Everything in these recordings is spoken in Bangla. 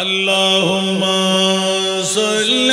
اللهم صل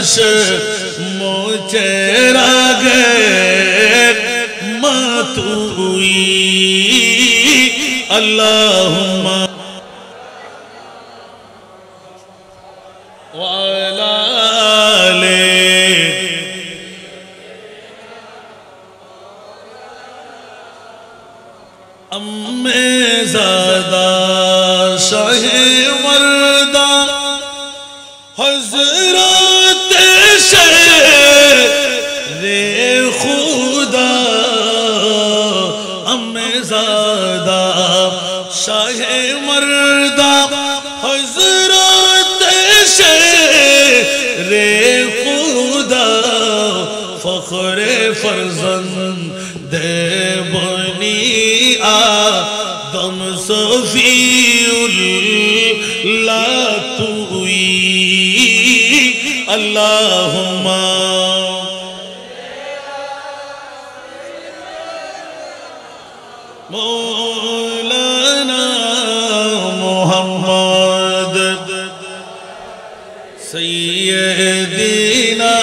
بس مجھے راگ ماتوئی اللہم ام زادہ شہر اللہم مولانا محمد سیدنا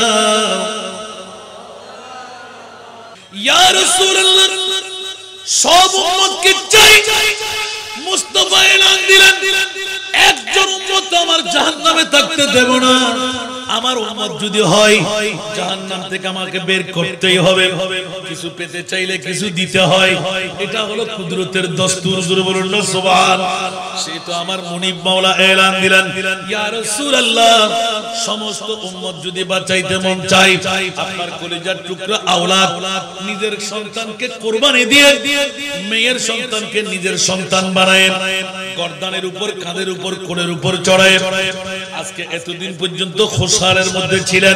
ইয়া রাসূলুল্লাহ সব উম্মতকে চাই মুস্তাফা এলান দিলেন একজন সমস্ত উম্মত যদি বাঁচাইতে মন চাই আপনার কলিজার টুকরা আওলাদ নিজের সন্তানকে কোরবানি দিয়ে, মেয়ের সন্তানকে নিজের সন্তান বানায় গর্দানের উপর, কাঁধের উপর উপর চড়ায়। আজকে এতদিন পর্যন্ত খোসারের মধ্যে ছিলেন।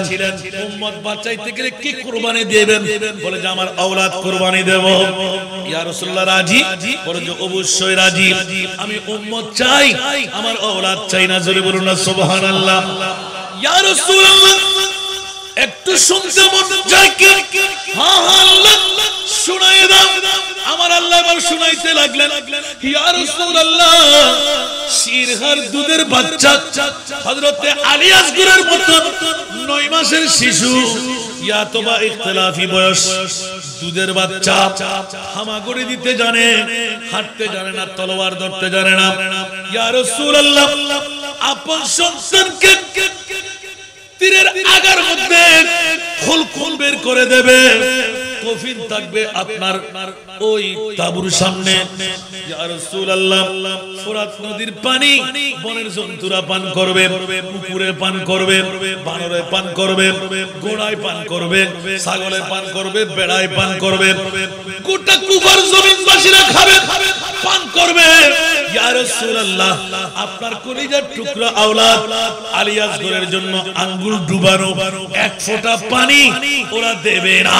উম্মত বাঁচাইতে গেলে কি কোরবানি দিবেন? বলে যে, আমার আওলাদ কুরবানি দেব। ইয়া রাসূলুল্লাহ, রাজি? বলে যে, অবশ্যই রাজি। আমি উম্মত চাই, আমার আওলাদ চাই না। জোরে বলুন না, সুবহানাল্লাহ। ইয়া রাসূলুল্লাহ, একটু শুনতে মন চায় কি? হ্যাঁ হ্যাঁ আল্লাহ শুনাই দাও। আমার আল্লাহ এবার শুনাইতে লাগলেন। ইয়া রাসূলুল্লাহ শিরহার দুধের বাচ্চা। হযরতে আলী আসগরের মতো 9 মাসের শিশু। ইখতিলাফি বয়স। দুধের বাচ্চা হামাগুড়ি দিতে জানে, হাঁটতে জানে না, তলোয়ার ধরতে জানে না। ইয়া রাসূলুল্লাহ, আপন সন্তানকে তীরের আগার মধ্যে খোল খোল বের করে দেবে। কফিন থাকবে আপনার ওই তাবুর সামনে। নদীর পানি বনের জন্তুরা পান করবে, পুকুরে পান করবে, বানরে পান করবে, ঘোড়ায় পান করবে, ছাগলে পান করবে, বেড়ায় পান করবে। গোটা কুফার জমিনবাসীরা খাবে, পান করবে। আপনার কলিজার টুকরা জন্য আঙ্গুল ডুবানো, এক ফোঁটা পানি ওরা দেবে না।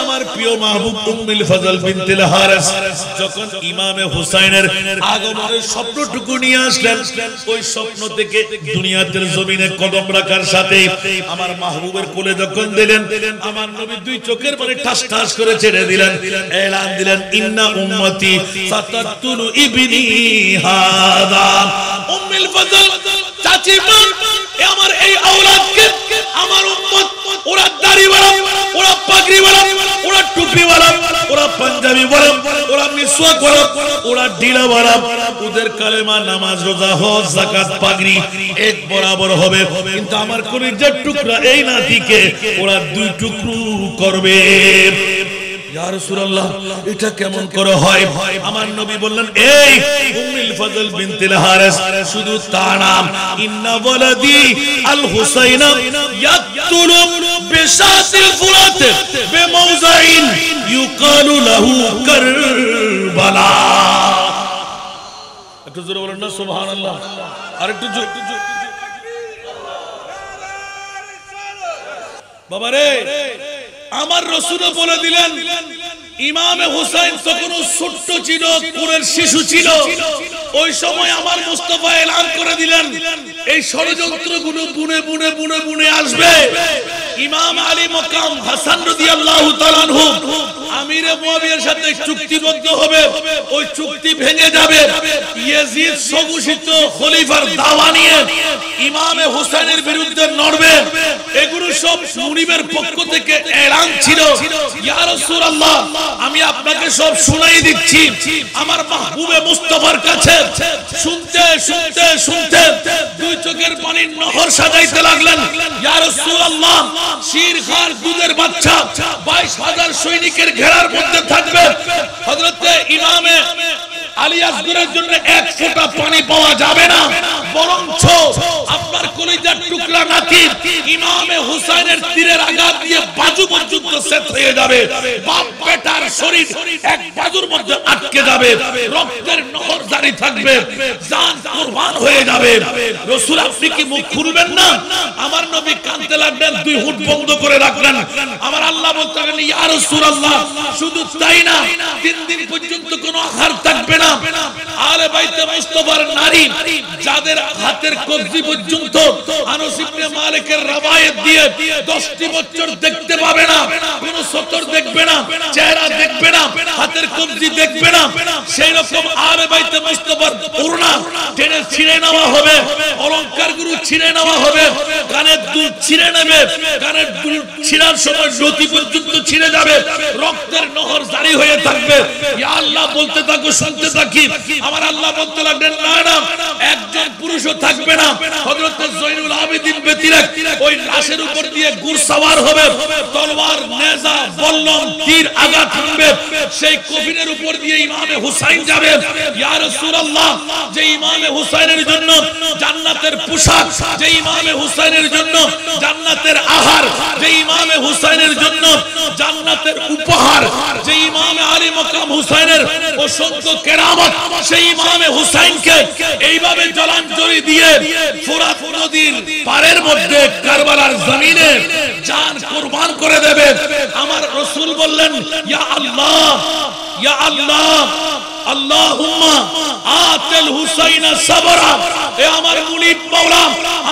আমার প্রিয় মাহবুব উম্মুল ফজল বিনতে হারিস যখন ইমামে হুসাইনের আগমনের স্বপ্নটুকু নিয়ে আসলেন, ওই স্বপ্ন থেকে দুনিয়াতে জমিনে কদম রাখার সাথে আমার মাহবুবের কোলে যখন দিলেন, আমার নবী দুই চোখের পানি ঠাস ঠাস করে ছেড়ে দিলেন, এলান দিলেন, ইন্না উম্মতি সাতাতুলু ইবনি হাদা। উম্মুল ফজল, চাচি আমার এই আওলাদকে, আমার উম্মত, ওরা দাড়িওয়ালা ওরা পাগড়িওয়ালা ওরা টুপিওয়ালা, ওরা পাঞ্জাবি বলে ওরা মিসওয়াক বলে ওরা ঢিলা বাড়া ওদের কালেমা নামাজ, রোজা, হজ জাকাত পাগড়ি এক বরাবর হবে। কিন্তু আমার কলিজার টুকরা এই নাতিকে ওরা দুই টুকরো করবে। করে শুধু তার নাম ইন্না ওয়ালাদি আল হুসাইন বিশাতিল ফুরাত বিমাউজাইন ইউকালু লাহু কারবালা একটু জোরে বলেন না, সুবহানাল্লাহ। আর একটু জোরে। বাবারে, আমার রসুলও বলে দিলেন, ইমামে হুসাইন তখন ছোট্ট ছিল, কুরের শিশু ছিল। ওই সময় আমার মুস্তফা এলান করে দিলেন। এই ষড়যন্ত্রগুলো বুনে বুনে বুনে বুনে আসবে। ইমাম আলী মকাম হাসান রাদিয়াল্লাহু তাআলা আমিরে মুয়াবিয়ার সাথে চুক্তিবদ্ধ হবে। ওই চুক্তি ভেঙে যাবে। ইয়াজিদ সগুষিত খলিফার দাওয়া নিয়ে ইমামে হুসাইনের বিরুদ্ধে নড়বে। এগুলো সব মুনিবের পক্ষ থেকে এলান ছিল। ইয়া রাসূলুল্লাহ আমি আপনাকে সব শুনাই দিচ্ছি। আমার মাহবুবে মুস্তাফার কাছে শুনতে শুনতে শুনতে দুই চোখের পানির নহর সাজাইতে লাগলেন। ইয়া রাসূলুল্লাহ শির খার দুধের বাচ্চা 22000 সৈনিকের ঘেরার মধ্যে থাকবে। হযরতে ইমামে আলী জন্য এক ফোঁটা পানি পাওয়া যাবে না। বরঞ্চ আপনার কলিজার টুকরা নাতি ইমামে হুসাইনের তীরের আঘাত দিয়ে বাজু পর্যন্ত সেট হয়ে যাবে। বাপ বেটার শরীর এক বাজুর মধ্যে আটকে যাবে। রক্তের নহর জারি থাকবে। জান কুরবান হয়ে যাবে। রাসূল, আপনি কি মুখ খুলবেন না? আমার নবী কাঁদতে লাগলেন, দুই হুট বন্ধ করে রাখলেন। আমার আল্লাহ বলতে লাগলেন, ইয়া রাসূলুল্লাহ, শুধু তাই না, তিন দিন পর্যন্ত কোনো আহার থাকবে না। আলে বাইতে মুস্তফার নারী, যাদের হাতের কবজি পর্যন্ত আনাস ইবনে মালিকের রওয়ায়াত দিয়ে 10টি বছর দেখতে পাবে না, কোন সতর দেখবে না, চেহারা দেখবে না, হাতের কবজি দেখবে না। সেই রকম আলে বাইতে মুস্তফার ছিঁড়ে নেওয়া হবে। অলংকারগুলো ছিঁড়ে নেওয়া হবে। কানের দুল ছিঁড়ে নেবে। কানের ছিঁড়ার সময় নতি পর্যন্ত ছিঁড়ে যাবে। রক্তের নহর জারি হয়ে থাকবে। আল্লাহ, বলতে থাকো, শুনতে থাকি। আমার আল্লাহ বলতে লাগলেন, না না, একজন পুরুষও থাকবে না। হযরত আবেদিন ওই লাশের উপর দিয়ে গুর হবে। তলোয়ার, নেজা, বল্লম, তীর সেই কফিনের উপর দিয়ে ইমামে হুসাইন যাবে। ইয়া রাসূলুল্লাহ, যে ইমামে হুসাইনের জন্য, জান্নাতের পোশাক যে ইমামে হুসাইনের জন্য, জান্নাতের আহার যে ইমামে হুসাইনের জন্য, জান্নাতের উপহার যে ইমামে আলী মকাম হুসাইনের অসংখ্য কেরামত সেই ইমামে হুসাইনকে এইভাবে জলাঞ্জলি দিয়ে ফোরাত নদীর পারের মধ্যে কারবালার জমিনে জান কুরবান করে দেবে। আমার রসুল বললেন, ইয়া আল্লাহ ইয়া আল্লাহ, আল্লাহুম্মা, আতিল হুসাইনা সাবরা। এ আমার মুনিব মাওলা,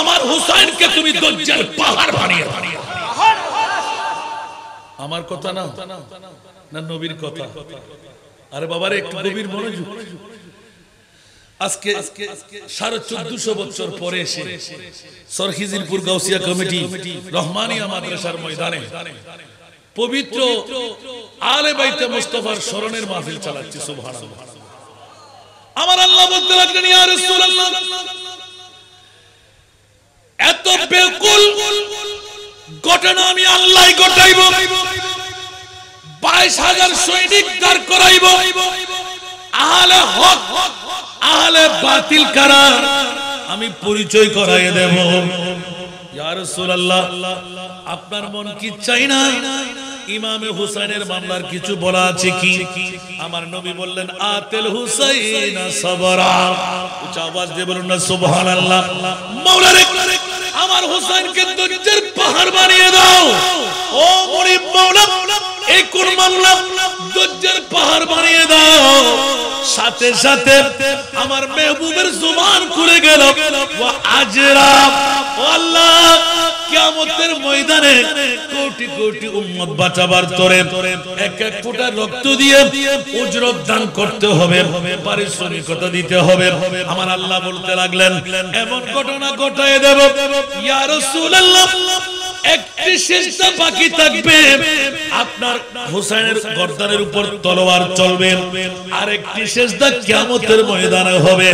আমার হুসাইনকে তুমি দজ্জাল পাহাড় বানিয়ে আমার কথা না না নবীর কথা? আরে বাবারে, একটু গভীর মনোযোগ। আজকে সাড়ে চোদ্দশো বছর পরে এসে সরখিজিরপুর গাউসিয়া কমিটি রহমানিয়া ময়দানে পবিত্র আলে বাইতে মুস্তফার স্মরণের মাহফিল চালাচ্ছে, সুবহানাল্লাহ। আমার আল্লাহ বলতে লাগলেন, ইয়া রাসূলুল্লাহ, এত বেকুল ঘটনা আমি আল্লাহ ঘটাইব। বাইশ হাজার সৈনিক দাঁড় করাইব। আহলে হক, আহলে বাতিল কারা? আমি পরিচয় করাই দেব। আপনার মন কি চাই না? ইমামে হুসাইনের মামলার কিছু বলা আছে কি? আমার নবী বললেন, আতেল হুসাইন সাবরা। আওয়াজ দিয়ে বলুন না, সুবহানাল্লাহ। মাওলা রে আমার হুসাইনকে দজ্জের পাহাড় বানিয়ে দাও। ও গরিব মাওলা, এই কোন মামলা? দজ্জের পাহাড় বানিয়ে দাও। সাথে সাথে আমার মেহবুবের জুবান খুলে গেল। ময়দানে কোটি কোটি উম্মত বাঁচাবার তরে এক এক ফোঁটা রক্ত দিয়ে উজরত দান করতে হবে, পারিশ্রমিকতা দিতে হবে। আমার আল্লাহ বলতে লাগলেন, এমন ঘটনা ঘটায় দেব। একটি শেষটা বাকি থাকবে। আপনার উপর তলোয়ার চলবে। আর ময়দানে হবে।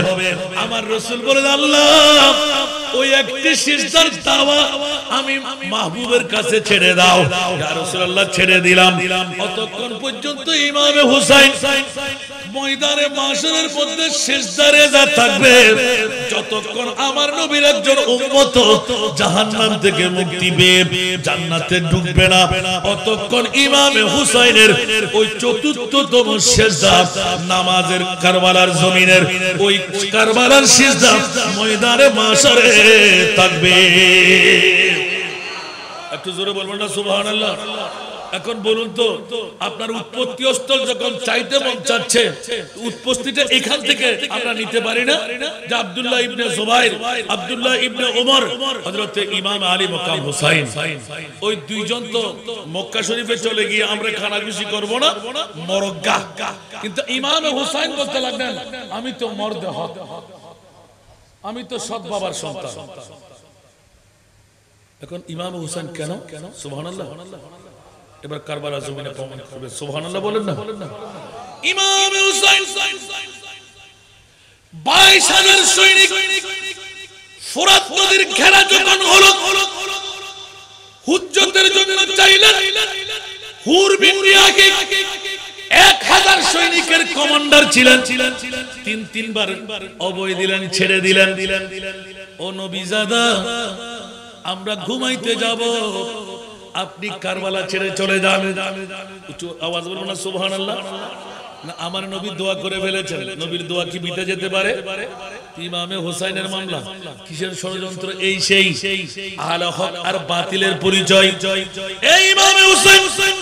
আমার রসুল বলে আল্লাহ ওই একটি শেষদার দাওয়া আমি মাহবুবের কাছে ছেড়ে দাও। ইয়া রাসূলুল্লাহ, ছেড়ে দিলাম। অতক্ষণ পর্যন্ত হুসাইন ময়দানে মধ্যে শেষদারে যা থাকবে, যতক্ষণ আমার নবীর একজন উম্মত জাহান্নাম থেকে মুক্তি পেয়ে জান্নাতে ঢুকবে না, অতক্ষণ ইমামে হুসাইনের ওই চতুর্থতম শেষদা নামাজের কারবালার জমিনের ওই কারবালার শেষদা ময়দানে মাসরে একটু জোরে না, সুবহানাল্লাহ। এখন বলুন তো, আপনার উৎপত্তি স্থল যখন চাইতে উৎপত্তিটা এখান থেকে আমরা নিতে পারি না? যে আব্দুল্লাহ ইবনে জুবাইর, আব্দুল্লাহ ইবনে ওমর, হযরত ইমাম আলী মাকাম ওই দুইজন তো মক্কা শরীফে চলে গিয়ে আমরা খানাখুশি করব না? মরগ্গা। কিন্তু ইমাম হুসাইন বলতে লাগলেন, আমি তো মর্দে হক আমি তো সৎ বাবার সন্তান। এখন ইমাম হুসাইন কেন? কেন সুবহানাল্লাহ। এবার কারবালা জমিনে প্রমাণ করবে। সুবহানাল্লাহ বলেন না। ইমাম হুসাইন 22 হাজার সৈনিক ফোরাত নদীর ঘেরা যখন হলো, হুজ্জতের জন্য চাইলেন, হুর এক হাজার সৈনিকের কমান্ডার ছিলেন। তিন, তিনবার অবয় দিলেন, ছেড়ে দিলেন। ও নবীজাদা আমরা ঘুমাইতে যাব। আপনি কারবালা ছেড়ে চলে যান। উঁচু আওয়াজ বলব না সুবহান না, আমার নবী দোয়া করে ফেলেছেন। নবীর দোয়া কি বিতে যেতে পারে? ইমামে হোসাইনের মামলা। কিসের ষড়যন্ত্র? এই সেই। আলা হক আর বাতিলের পরিচয়। এই ইমামে হোসাইন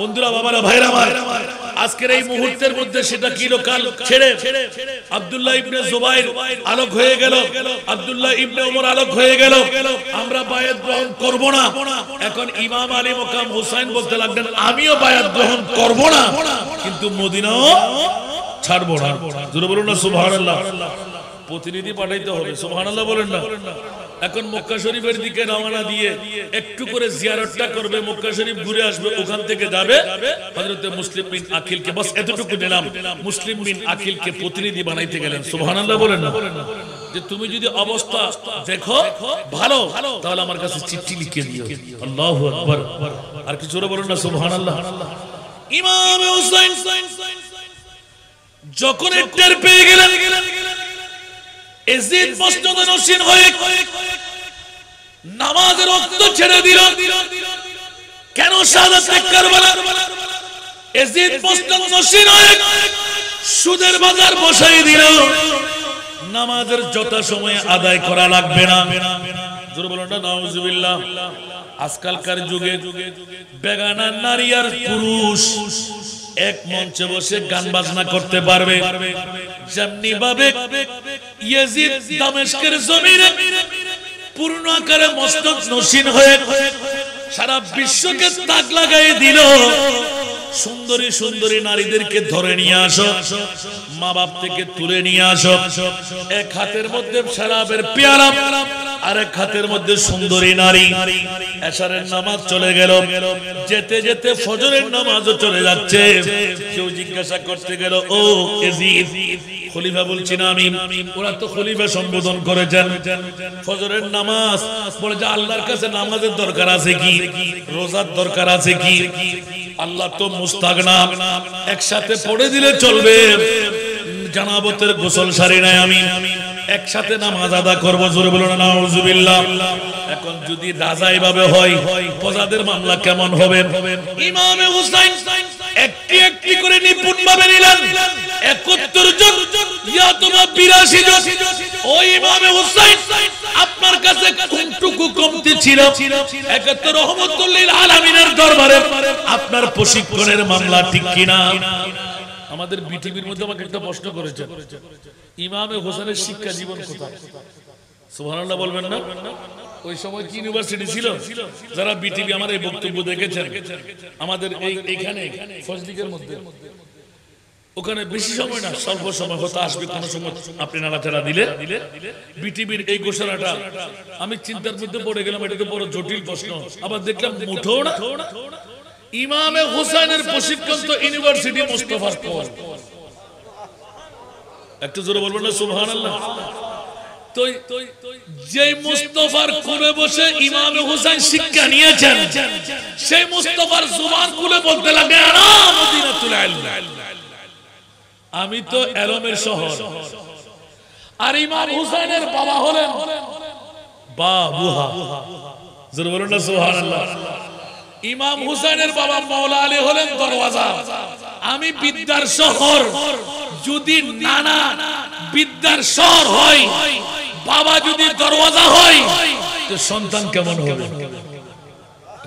বন্ধুরা, বাবারা, ভাইরা আমার, আজকের এই মুহূর্তের মধ্যে সেটা কি লোকাল ছেড়ে? আব্দুল্লাহ ইবনে জুবাইর আলোক হয়ে গেল। আব্দুল্লাহ ইবনে ওমর আলোক হয়ে গেল। আমরা বায়াত গ্রহণ করব না। এখন ইমাম আলী মোকাম হুসাইন বলতে লাগলেন, আমিও বায়াত গ্রহণ করব না। কিন্তু মদিনাও ছাড়বো না। জোরে বলুন না, সুবহানাল্লাহ। প্রতিনিধি পাঠাইতে হবে। সুবহানাল্লাহ বলেন না। এখন মক্কা শরীফের দিকে রওনা দিয়ে একটু করে জিয়ারতটা করবে, মক্কা শরীফ ঘুরে আসবে, ওখান থেকে যাবে। হযরত মুসলিম বিন আকিলকে বাস, এতটুকু দিলাম। মুসলিম বিন আকিলকে প্রতিনিধি বানাইতে গেলেন। সুবহানাল্লাহ বলেন না। যে তুমি যদি অবস্থা দেখো ভালো, তাহলে আমার কাছে চিঠি লিখে দিও। আল্লাহু আকবার। আর কিছু জোরে বলুন না, সুবহানাল্লাহ। ইমাম হুসাইন যখন টের পেয়ে গেলেন এজিদ মসজিদে নসীন হয়ে নামাজের রক্ত ছেড়ে দিল। কেন শাহাদাত কারবালা? এজিদ মসজিদে নসীন হয়ে সুদের বাজার বসাই দিল। নামাজের যথা সময়ে আদায় করা লাগবে না। আজকালকার যুগে বেগানা নারী আর পুরুষ এক মঞ্চে বসে গান বাজনা করতে পারবে। যেমনি ভাবে ইয়াজিদ দামেস্কের জমিনে পূর্ণ আকারে মস্তক নসীন হয়ে সারা বিশ্বকে তাক লাগাই দিল। সুন্দরী সুন্দরী নারীদেরকে ধরে নিয়ে আসো মা বাপ থেকে তুলে নিয়ে আসো। এক হাতের মধ্যে শরাবের পেয়ারা আর এক হাতের মধ্যে সুন্দরী নারী। এশারের নামাজ চলে গেল, যেতে যেতে ফজরের নামাজও চলে যাচ্ছে। কেউ জিজ্ঞাসা করতে গেল, ও এজিদ খলিফা আমি ওরা তো খলিফা সম্বোধন করেছেন। ফজরের নামাজ বলে যে আল্লাহর কাছে নামাজের দরকার আছে কি? রোজার দরকার আছে কি? আল্লাহ তো একসাথে পড়ে দিলে চলবে। জানাবতের গোসল সারি নাই আমি। একসাথে নামাজ আদা করব, জোরে বলো না এখন যদি রাজা এভাবে হয়, প্রজাদের মামলা কেমন হবে? ইমামে হুসাইন একটি একটি করে নিপুণ ভাবে নিলেন। একাত্তর জন, ইয়া তোমার বিরাশি জন। ওই ইমামে হুসাইন, আপনার কাছে ছিল। একাত্তর আলামিনের দরবারে আপনার প্রশিক্ষণের মামলা ঠিক কিনা? আমাদের বিটিভির মধ্যে আমাকে একটা প্রশ্ন করেছে। ইমামে হোসেনের শিক্ষা জীবন কোথায়? সুবহানাল্লাহ বলবেন না? ওই সময় কি ইউনিভার্সিটি ছিল? যারা বিটিভি আমার এই বক্তব্য দেখেছেন। আমাদের এই এখানে ফজলিকের মধ্যে। ওখানে বেশি সময় না, স্বল্প সময় হতে আসবে কোন সময়। আপনি নাড়াচাড়া দিলে, বিটিভির এই ঘোষণাটা, আমি চিন্তার মধ্যে পড়ে গেলাম, এটা তো বড় জটিল প্রশ্ন। আবার দেখলাম মুঠো না, ইমামে হোসেনের প্রশিক্ষণ তো ইউনিভার্সিটি মুস্তফার পর। একটু জোরে বলবেন না সুবহান আল্লাহ যে মুস্তফার খুলে বসে ইমামে হোসেন শিক্ষা নিয়েছেন, সেই মুস্তফার জুবান খুলে বলতে লাগে, আরাম মদিনাতুল ইলম। আমি তো এলমের শহর। আর ইমাম হুসাইনের বাবা হলেন বাবুহা জোরে বলুন না সুবহানাল্লাহ। ইমাম হুসাইনের বাবা মাওলা আলী হলেন দরওয়াজা। আমি বিদ্যার শহর। যদি নানা বিদ্যার শহর হয় বাবা যদি দরওয়াজা হয় তো সন্তান কেমন হবে?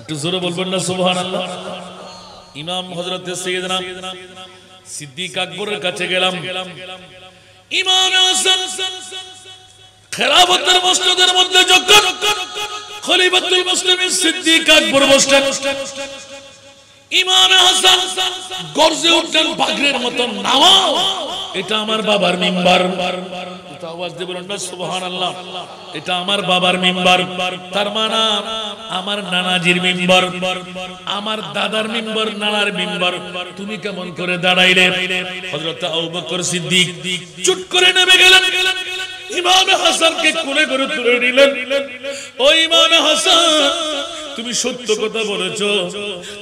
একটু জোরে বলবেন না সুবহানাল্লাহ। ইমাম হযরত সাইয়েদনা সিদ্দিক আকবরের কাছে গেলাম। ইমাম হাসান খেলাফতের মসজিদের মধ্যে যখন খলিফাতুল মুসলিমিন সিদ্দিক আকবর বসলেন, ইমাম হাসান গর্জে উঠলেন বাঘের মতন নাও এটা আমার বাবার মিম্বার। এটা আমার বাবার মিম্বার। মানে আমার নানাজির মিম্বার, আমার দাদার মিম্বার, নানার মিম্বার। তুমি কেমন করে দাঁড়াইলে? হযরত সিদ্দিক চুট করে নেমে গেলেন। ইমাম হাসানকে কোলে করে তুলে নিলেন। ও ইমাম হাসান! তুমি সত্য কথা বলেছ।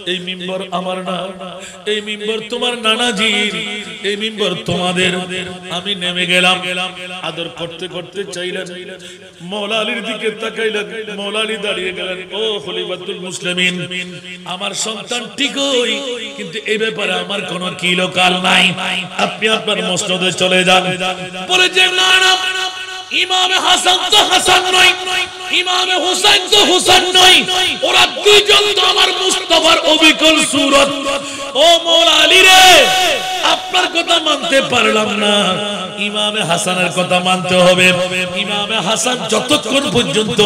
এই মিম্বর আমার না। এই মিম্বর তোমার নানাজির। এই মিম্বর তোমাদের। আমি নেমে গেলাম। আদর করতে করতে চাইলেন। মৌলা আলীর দিকে তাকাইলেন। মৌলা আলী দাঁড়িয়ে গেলেন। ও খলিফাতুল মুসলিমিন, আমার সন্তান ঠিকই কিন্তু এই ব্যাপারে আমার কোনো কিলো কাল নাই। আপনি আপনার মসনদে চলে যান। বলে যে, না না ইমামে হাসান তো হাসান নয়, ইমামে হুসাইন তো হুসাইন নয়, ওরা দুইজন তো আমার মুস্তাফার অবিকল সুরত। ও মৌলা আলী রে, আপনার কথা মানতে পারলাম না। ইমামে হাসানের কথা মানতে হবে। ইমামে হাসান যতক্ষণ পর্যন্ত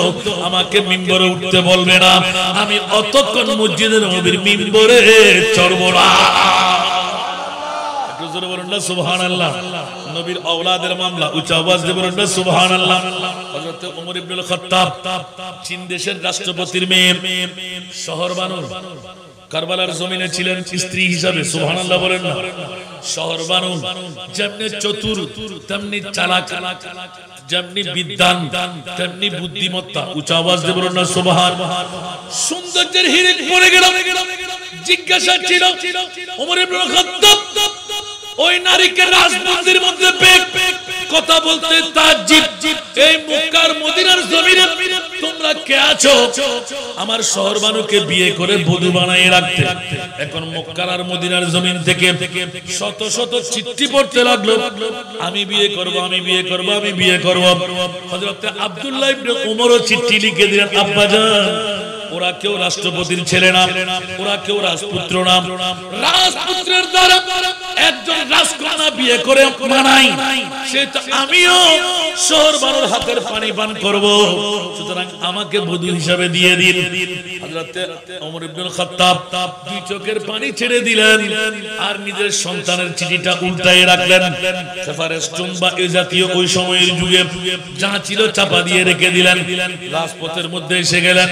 আমাকে মিম্বরে উঠতে বলবে না, আমি অতক্ষণ মসজিদের নবীর মিম্বরে চড়ব না। বলুন না, সুবহানাল্লাহ। নবীর আওলাদের মামলা, উচ্চ আওয়াজ দিয়ে বলুন না, সুবহানাল্লাহ। হযরত ওমর ইবনুল খাত্তাব, চীন দেশের রাষ্ট্রপতির মেয়ে, শহর বানু কারবালার জমিনে ছিলেন স্ত্রী হিসাবে, সুবহানাল্লাহ বলেন না। শহর বানু যেমনি চতুর, তেমনি চালাক, যেমনি বিদ্যান তেমনি বুদ্ধিমত্তা, উচ্চ আওয়াজ দিয়ে বলুন না, সুবহান। সৌন্দর্যের হিরিক পড়ে গেল। জিজ্ঞাসা ছিল ওমর ইবনুল খাত্তাব ওই নারীকে রাজমন্দির মধ্যে কথা বলতে তাজ্জিব। এই মক্কার মদিনার জমিনে তোমরা কে আছো? আমার শহর বানুকে বিয়ে করে বধু বানাই রাখতে। এখন মক্কার আর মদিনার জমিন থেকে শত শত চিঠি পড়তে লাগল। আমি বিয়ে করব, আমি বিয়ে করব, আমি বিয়ে করব। হযরত আব্দুল্লাহ ইবনে ওমরও চিঠি লিখে দিলেন, আব্বাজান ওরা কেউ রাষ্ট্রপতির ছেলে না, ওরা কেউ রাজপুত্র না। রাজপুত্রের দ্বারা একজন রাজকন্যা বিয়ে করে মানাই সে তো আমিও শহর বানোর হাতের পানি পান করব। সুতরাং আমাকে বধূ হিসাবে দিয়ে দিন। হযরতে ওমর ইবনুল খাত্তাব দুই চোখের পানি ছেড়ে দিলেন আর নিজের সন্তানের চিঠিটা উল্টায়ে রাখলেন। এই জাতীয় ওই সময়ের যুগে যা ছিল চাপা দিয়ে রেখে দিলেন। রাজপথের মধ্যে এসে গেলেন।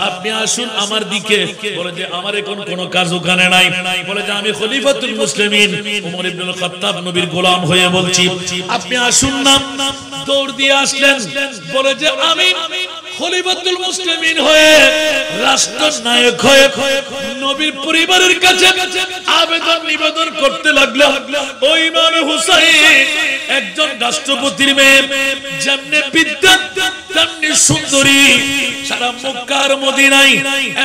আপনি আসুন আমার দিকে। বলে যে, আমার এখন কোনো কাজ ওখানে নাই। বলে যে, আমি খলিফাতুল নবীর গোলাম হয়ে বলছি, আপনি আসুন না দৌড় দিয়ে আসলেন। বলে যে আমি খলিফাতুল মুসলিমিন হয়ে রাষ্ট্রনায়ক হয়ে নবীর পরিবারের কাছে আবেদন নিবেদন করতে লাগল। ওই ইমাম হুসাইন, একজন রাষ্ট্রপতির মেয়ে, যেমনে বিদ্যা তেমনি সুন্দরী। সারা মক্কার মদিনাই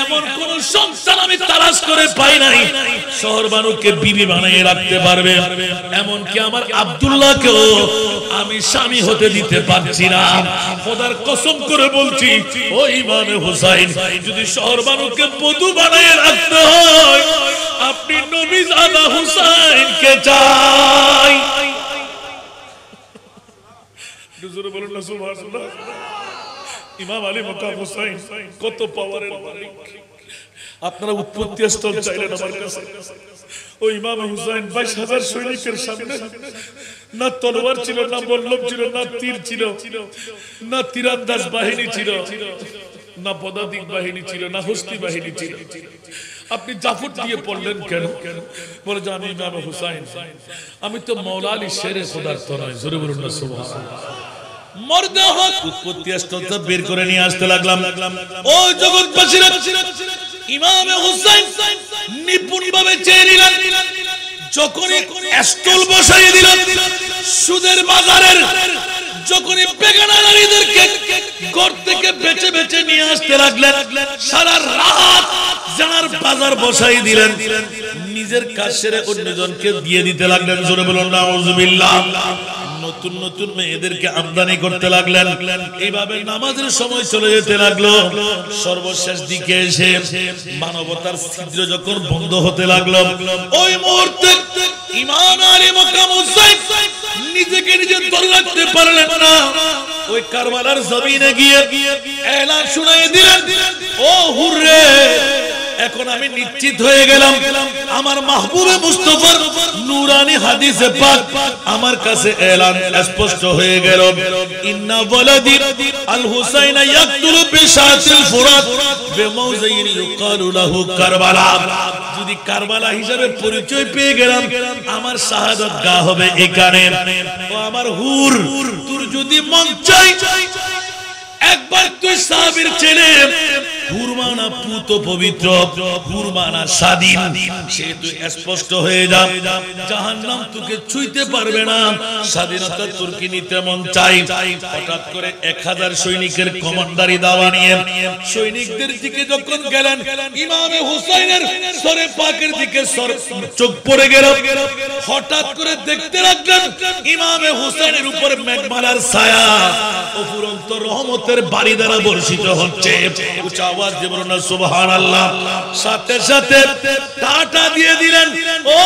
এমন কোন সংসার আমি তালাশ করে পাই নাই। শহর বানুকে বিবি বানিয়ে রাখতে পারবে। এমন কি আমার আব্দুল্লাহকেও আমি স্বামী হতে দিতে পারছি না। খোদার কসম করে বলছি, ও ইমামে হুসাইন, যদি শহর বানুকে বধু বানিয়ে রাখতে হয়, আপনি নবী জাদা হুসাইনকে চাই। জোরে বলুন না, সুবহানাল্লাহ। ইমাম আলী মকাম হুসাইন, কত পাওয়ারের মালিক। আপনারা উৎপত্তি স্থল চাইলেন আমার কাছে। ও ইমাম হুসাইন, বাইশ হাজার সৈনিকের সামনে। না তলোয়ার ছিল, না বল্লভ ছিল, না তীর ছিল, না তীরান্দাজ বাহিনী ছিল, না পদাতিক বাহিনী ছিল, না হস্তি বাহিনী ছিল। আপনি জাফর দিয়ে পড়লেন কেন? বলে যে আমি ইমাম হুসাইন, আমি তো মৌলা আলী শেরে খোদার তো নয় জোরে বলুন না, সুবহানাল্লাহ। মরদে উৎপত্তি স্থলটা বের করে নিয়ে আসতে লাগলাম। ও জগৎবাসীরা ইমামে হুসাইন নিপুণ চেয়ে নিলেন। যখনই স্টল বসাইয়ে দিল সুদের বাজারের যখনই বেগানা নারীদেরকে ঘর থেকে বেঁচে বেঁচে নিয়ে আসতে লাগলেন সারা রাত জানার বাজার বসাই দিলেন। নিজের কাজ সেরে অন্যজনকে দিয়ে দিতে লাগলেন। জোরে বলুন নতুন নতুন মেয়েদেরকে আমদানি করতে লাগলেন। এইভাবে নামাজের সময় চলে যেতে লাগল। সর্বশেষ দিকে এসে মানবতার ছিদ্র যখন বন্ধ হতে লাগল, ওই মুহূর্তে হুসাইন নিজেকে নিজে এখন আমি নিশ্চিত হয়ে গেলাম, আমার মাহবুবে মুস্তফার নুরানি হাদিসে পাক আমার কাছে এলান স্পষ্ট হয়ে গেল। ইন্না ওয়ালাদি আল হুসাইন ইয়াকতুলু বিশাতিল ফুরাত বিমাউযাইন ইউকালু লাহু কারবালা। যদি কারবালা হিসাবে পরিচয় পেয়ে গেলাম, আমার শাহাদাত গা হবে এখানে। ও আমার হুর, তোর যদি মন চাই একবার তুই ছেলে হুরমানা পুত পবিত্র হুরমানা স্বাধীন। সেহেতু স্পষ্ট হয়ে যা, জাহান্নাম তোকে ছুঁইতে পারবে না। স্বাধীনতা নিতে মন চাই? হঠাৎ করে এক হাজার সৈনিকের কমান্ডারি দাওয়া নিয়ে, সৈনিকদের দিকে যখন গেলেন, ইমামে হুসাইনের সরে পাকের দিকে চোখ পড়ে গেল। হঠাৎ করে দেখতে লাগলেন, ইমামে হুসাইনের উপর মেঘমালার ছায়া। রহমতের বাড়ি দ্বারা বর্ষিত হচ্ছে। উঁচা আওয়াজ দিয়ে বলুন সুবহানাল্লাহ। সাথে সাথে টাটা দিয়ে দিলেন ও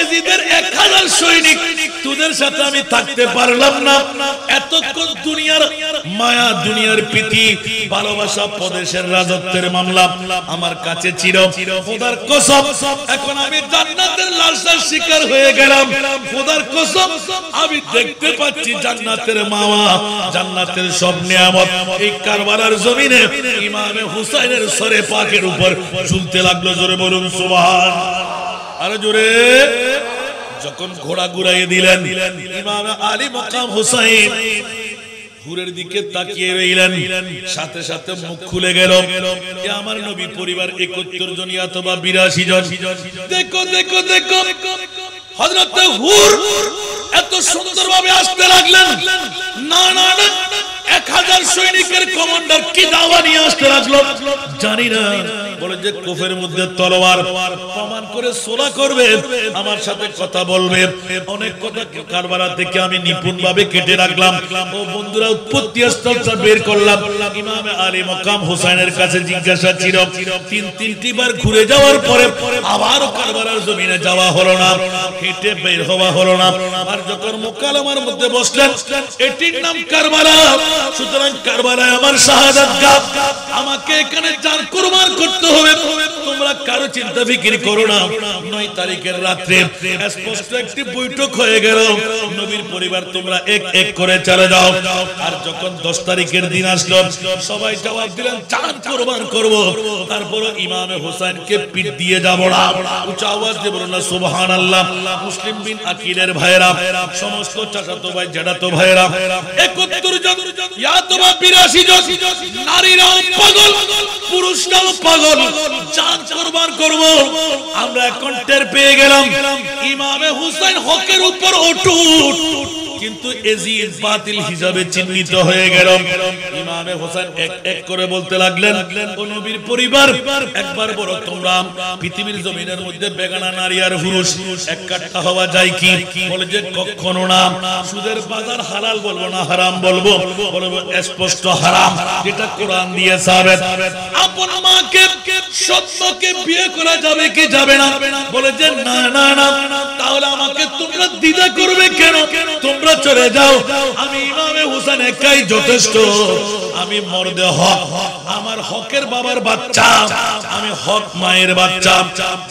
এজিদের এক হাজার সৈনিক তোদের সাথে আমি থাকতে পারলাম না। এতক্ষণ দুনিয়ার মায়া দুনিয়ার প্রীতি ভালোবাসা প্রদেশের রাজত্বের মামলা আমার কাছে চির খোদার কসম এখন আমি জান্নাতের লালসার শিকার হয়ে গেলাম। খোদার কসম আমি দেখতে পাচ্ছি জান্নাতের মাওয়া জান্নাতের সব নিয়ামত এই কারবালার জমিনে ইমামে হুসাইনের সরে পাকের উপর ঝুলতে লাগল, জোরে বলুন, সুবহান। আরে জোরে। যখন ঘোড়া ঘুরাইয়ে দিলেন, ইমাম আলী মকাম হুসাইন হুরের দিকে তাকিয়ে রইলেন। সাথে সাথে মুখ খুলে গেল আমার নবী পরিবার একাত্তর জন অথবা বিরাশি জন। দেখো দেখো দেখো, হযরত হুর এত সুন্দরভাবে আসতে লাগলেন। না না না। এক হাজার সৈনিকের কমান্ডার কি দাওয়া নিয়ে আসতে লাগল? জানি না। বলে যে কোফের মধ্যে তলোয়ার প্রমাণ করে সোলা করবে, আমার সাথে কথা বলবে। অনেক কথা কারবারা থেকে আমি নিপুণ ভাবে কেটে রাখলাম। ও বন্ধুরা, উৎপত্তি বের করলাম। ইমাম আলী মকাম হোসেনের কাছে জিজ্ঞাসা ছিল, তিন তিনটি বার ঘুরে যাওয়ার পরে আবার কারবারার জমিনে যাওয়া হলো না, হেঁটে বের হওয়া হলো না। আর যখন মোকালামার মধ্যে বসলেন, এটির নাম কারবালা সুতরাং কারবালায় আমার শাহাদাত আমাকে এখানে জান কুরবান করতে। হবে। তোমরা কারও চিন্তা ফিকির করো না। নয় তারিখের রাত্রে স্পষ্ট একটি বৈঠক হয়ে গেল। নবীর পরিবার তোমরা এক এক করে চলে যাও। আর যখন দশ তারিখের দিন আসলো, সবাই জবাব দিলেন, চাঁদ কোরবান করব। তারপর ইমামে হোসেনকে পিঠ দিয়ে যাব না। উচ্চ আওয়াজ দিয়ে না সুবহান আল্লাহ মুসলিম বিন আকিলের ভাইরা সমস্ত চাচাতো ভাই, জেঠাতো ভাইরা একাত্তর জন, ইয়া তোমার বিরাশি জন, নারীরাও পাগল, পুরুষরাও পাগল আমরা এখন টের পেয়ে গেলাম ইমামে হুসাইন হকের উপর অটুট। কিন্তু এজিদ বাতিল হিসাবে চিহ্নিত হয়ে গেল। ইমামে হোসেন এক এক করে বলতে লাগলেন, ও নবীর পরিবার, একবার বলো তোমরা পৃথিবীর জমিনের মধ্যে বেগানা নারী আর পুরুষ এক কাট্টা হওয়া যায় কি? বলে যে, কখনো না। সুদের বাজার হালাল বলব না, হারাম বলব। বলব স্পষ্ট হারাম, যেটা কোরআন দিয়ে সাবেত। আপন মাকে, সত্যকে বিয়ে করা যাবে কি যাবে না? বলে যে, না না না। তাহলে আমাকে তোমরা দ্বিধা করবে কেন? তোমরা চলে যাও। আমি ইমামে হোসেন একাই যথেষ্ট। আমি মর্দে হক। আমার হকের বাবার বাচ্চা। আমি হক মায়ের বাচ্চা।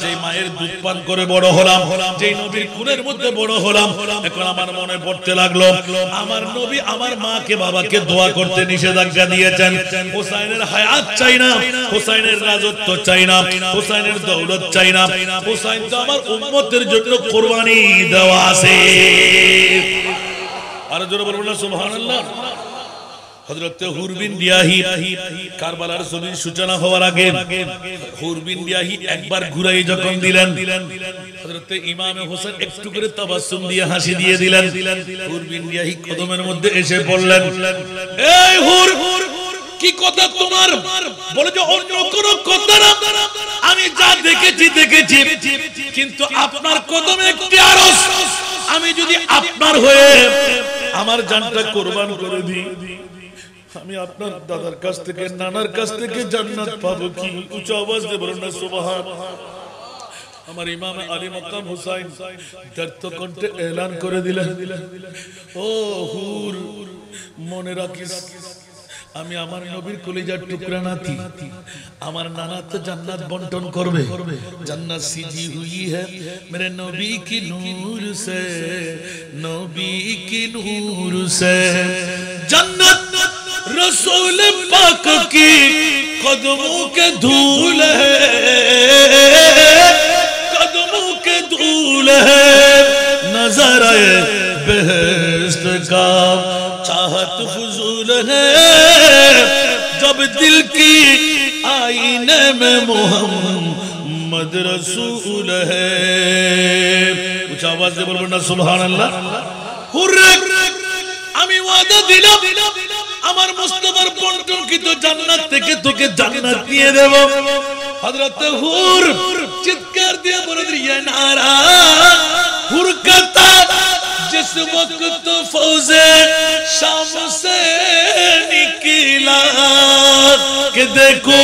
যে মায়ের দুধ পান করে বড় হলাম যে নবীর কুলের মধ্যে বড় হলাম, এখন আমার মনে পড়তে লাগল, আমার নবী আমার মাকে, বাবাকে দোয়া করতে নিষেধাজ্ঞা দিয়েছেন। হোসাইনের হায়াত চাই না, হোসাইনের রাজত্ব চাই না, হোসাইনের দৌলত চাই না। হোসাইন তো আমার উম্মতের জন্য কোরবানি দেওয়া আছে। আর জোরে বলব না, সুবহানাল্লাহ। হুরবিন সূচনা হওয়ার হুরবিন একবার ঘুরাই যখন দিলেন হোসেন দিয়ে হাসি দিয়ে দিলেন। মধ্যে এসে আমি যা দেখেছি দেখেছি, কিন্তু আপনার কদমে আমি যদি আপনার হয়ে আমার জানটা কোরবান করে দিই। আমি আপনার দাদার কাছ থেকে নানার কাছ থেকে জান্নাত পাবো কি উচ্চ আওয়াজ দিয়ে বলুন না সুবহান আমার ইমাম আলী মক্কাম হুসাইন দর্ত কণ্ঠে এলান করে দিলেন ও হুর মনে রাখিস আমি আমার নবীর কলিজার টুকরা নাতি আমার নানা তো জান্নাত বন্টন করবে জান্নাত সিজি হুই है मेरे नबी की नूर से नबी की नूर से जन्नत رسول پاک کی قدموں کے دھول ہے۔ قدموں کے دھول ہے۔ نظر بہشت کا چاہت فضول ہے۔ جب دل کی آئینے میں محمد رسول ہے۔ کچھ آواز دے بول سبحان اللہ۔ حرک۔ আমি ওয়াদা দিলাম আমার মুস্তফার বন্টনকৃত জান্নাত থেকে তোকে জান্নাত নিয়ে حضرت حور چت کر دیا বলে ইয়া নারা حور کرتا جس وقت فوز شام سے نکلا کہ دیکھو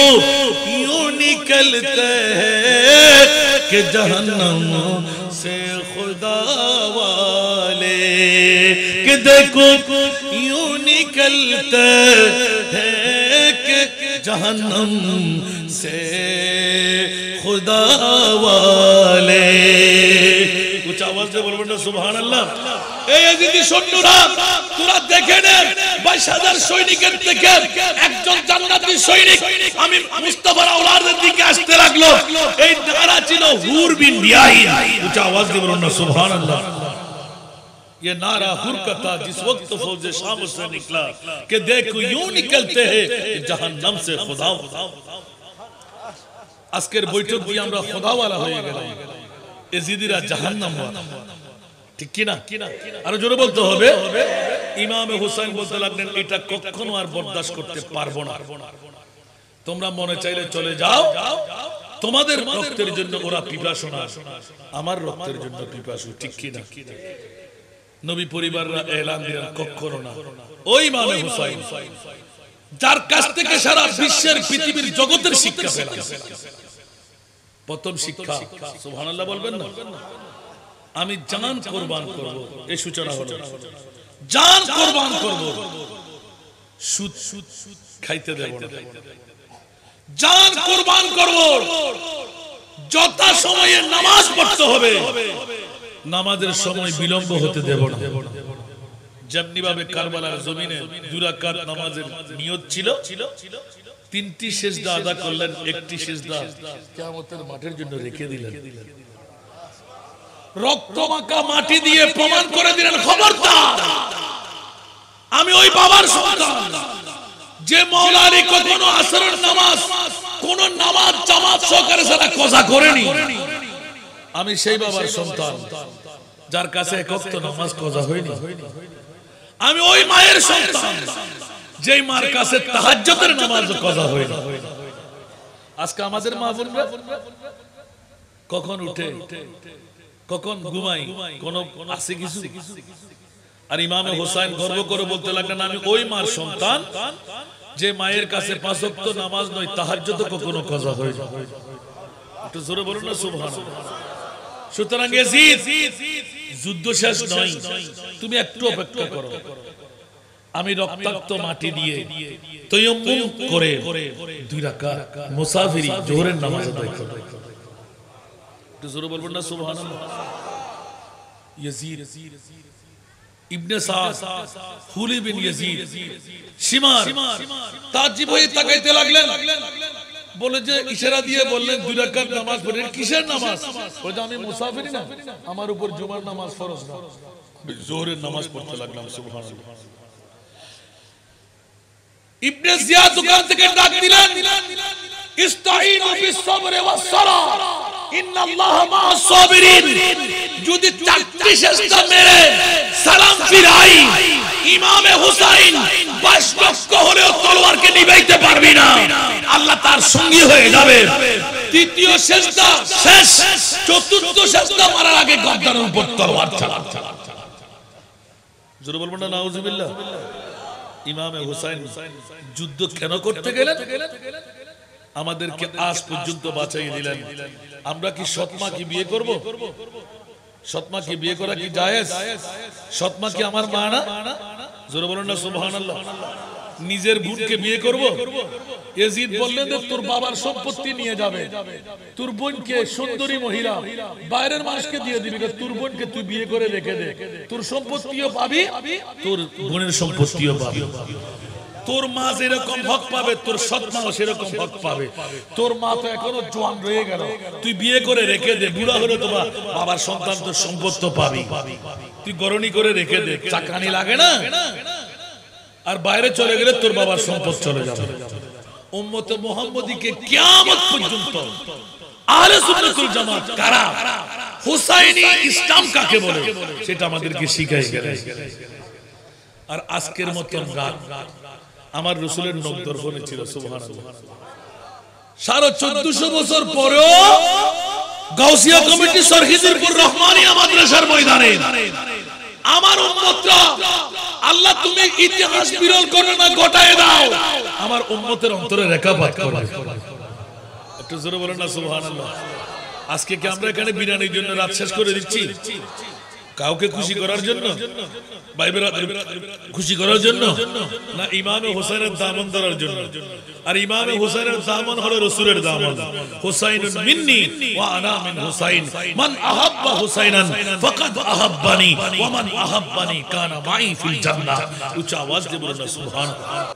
یوں نکلتے ہیں کہ جہنم سے خدا والے کہ دیکھو نکلتے ہیں کہ جہنم سے خدا والے کچھ آواز دے بولو نا سبحان اللہ اے یزیدی সৈন্যরা তোরা দেখে নে 22000 সৈনিকের থেকে একজন জান্নাতি সৈনিক আমি মুস্তাফার আওলাদের দিকে আসতে লাগল। এই নারা ছিল হুর বিন রিয়াই উচ্চ আওয়াজ দিয়ে বলুন না, সুবহানাল্লাহ। ये नारा हुर का था जिस वक्त फौज शाम से निकला कि देखो यूं निकलते हैं जहन्नम से खुदा আজকের বৈঠক দিয়ে আমরা খোদাওয়ালা হয়ে গেলাম এজিদিরা জাহান্নাম ঠিক কিনা আরো জোরে বলতে হবে ইমামে হুসাইন বলতে লাগলেন এটা কখনো আর বরদাস্ত করতে পারবো না তোমরা মনে চাইলে চলে যাও তোমাদের রক্তের জন্য ওরা পিপাসু না আমার রক্তের জন্য পিপাসু ঠিক কিনা নবী পরিবাররা এলান দিলেন, কখনো না। ওই ইমামে হুসাইন। যার কাছ থেকে সারা বিশ্বের পৃথিবীর জগতের শিক্ষা পেলাম। প্রথম শিক্ষা, সুবহানাল্লাহ বলবেন না? আমি জান কোরবান করব এই সূচনা হলো। জান কোরবান করব, সুদ সুদ খাইতে দেব না। জান কোরবান করব যথা সময়ে নামাজ পড়তে হবে। নামাজের সময় বিলম্ব হতে দেব না। যেমনি ভাবে কারবালার জমিনে দুরাকাত নামাজের নিয়ত ছিল তিনটি শেষ সেজদা আদা করলেন একটি সেজদা কিয়ামতের মাঠের জন্য রেখে দিলেন। রক্তমাখা মাটি দিয়ে প্রমাণ করে দিলেন খবরদার। আমি ওই বাবার সন্তান। যে মৌলা আলী কখনো আসরের নামাজ কোন নামাজ জামাত সহকারে সারা কজা করেনি। আমি সেই বাবার সন্তান। যার কাছে একক তো নামাজ কজা হয়নি। আমি ওই মায়ের সন্তান যেই মার কাছে তাহাজ্জুদের নামাজ কজা হয়নি। আজকে আমাদের মা বোনরা কখন উঠে? কখন ঘুমাই কোন আছে কিছু? আর ইমামে হোসাইন গর্ব করে বলতে লাগলেন আমি ওই মার সন্তান যে মায়ের কাছে পাঁচ ওয়াক্ত নামাজ নয় তাহাজ্জুদ কখনো কজা হয়ে একটু জোরে বলুন না সুবহানাল্লাহ। সুতরাং যুদ্ধ শেষ নয়। তুমি একটু অপেক্ষা করো। আমি রক্তাক্ত মাটি দিয়ে তৈয়ম্মুম করে দুই রাকাত মুসাফিরি, জোহরের নামাজ আদায় করো। একটু জোরে বলবেন না, সুবহানাল্লাহ। ইয়াজিদ, ইবনে সাদ বিন ইয়াজিদ তাকাইতে লাগলেন। বলে যে ইশারা দিয়ে বললেন দুই রাকাত নামাজ পড়ে কিসের নামাজ? বলে আমি মুসাফিরি না। আমার উপর জুমার নামাজ ফরজ না। জোহরের নামাজ পড়তে লাগলাম সুবহানাল্লাহ। ইবনে জিয়াদ দোকান থেকে ডাক দিলেন ইস্তাইনু বিস সাবরি ওয়াস সালাহ ইন্নাল্লাহা মা'আস সাবিরিন যদি চারটি শেষটা মেরে সালাম ফিরাই ইমামে হুসাইন বাইশ লক্ষ হলেও তলোয়ারকে নিবাইতে পারবি না। আল্লাহ তার সঙ্গী হয়ে যাবে। তৃতীয় শেষটা শেষ। চতুর্থ শেষটা মারার আগে গদ্দারের উপর তলোয়ার চালা। জোরে বলব না, নাউজুবিল্লাহ। ইমামে হুসাইন যুদ্ধ কেন করতে গেলেন? আমাদেরকে আজ পর্যন্ত বাঁচাই দিলেন। আমরা কি সৎমা কি বিয়ে করব? সৎমা কি বিয়ে করা কি জায়েজ? সৎমা কি আমার মা না? জোরে না, সুবহানাল্লাহ। নিজের বোনকে বিয়ে করব? এজিদ বললেন যে, তোর বাবার সম্পত্তি নিয়ে যাবে। তোর বোনকে সুন্দরী মহিলা, বাইরের মানুষকে দিয়ে দিবি তোর বোনকে তুই বিয়ে করে রেখে দে। তোর সম্পত্তিও পাবি, তোর বোনের সম্পত্তিও পাবি। তোর মা যেরকম হক পাবে, তোর সৎ মাও সেরকম হক পাবে। তোর মা তো এখনও জোয়ান রয়ে গেল। তুই বিয়ে করে রেখে দে, বুড়া হলে তোমার বাবার সন্তান তোর সম্পদ তো পাবি। তুই গরণী করে রেখে দে চাকানি লাগে না? আর বাইরে চলে গেলে তোর বাবার সম্পদ চলে যাবে। উম্মতে মুহাম্মদীকে কিয়ামত পর্যন্ত আহলে সুন্নাতুল জামাত কারা? হুসাইনি ইসলাম কাকে বলে? সেটা আমাদেরকে শিখাই গেলেন। আর আজকের মতন রাত আমার রসুলের নখ দর্পণে ছিল সাড়ে চোদ্দশো বছর পরেও গাউসিয়া কমিটি সরহিদুরপুর রহমানিয়া মাদ্রাসার ময়দানে। আমার উম্মতরা আল্লাহ তুমি ইতিহাস বিরল করো না গোটায় দাও। আমার উম্মতের অন্তরে রেখাপাত করো। একটু জোরে বলেন না সুবহানাল্লাহ। আজকে কি আমরা এখানে বিরিয়ানির জন্য রাত শেষ করে দিচ্ছি? কাউকে খুশি করার জন্য? খুশি করার জন্য? না ইমামে হোসেনের দামন ধরার জন্য। আর ইমামে হোসেনের দামন হলো রসুলের দামন। হুসাইনুন মিন্নি ওয়া আনা মিন হুসাইন। মান আহাব্বা হুসাইনান ফাকাদ আহাব্বানি। ওয়া মান আহাব্বানি কানা মাই ফিল জান্নাহ। উচ্চ আওয়াজ দিয়ে বলুন সুবহানাল্লাহ।